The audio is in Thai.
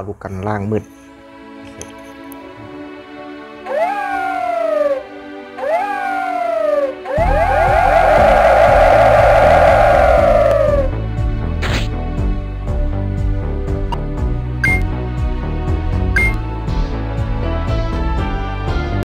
เขลุกกันล่างมืด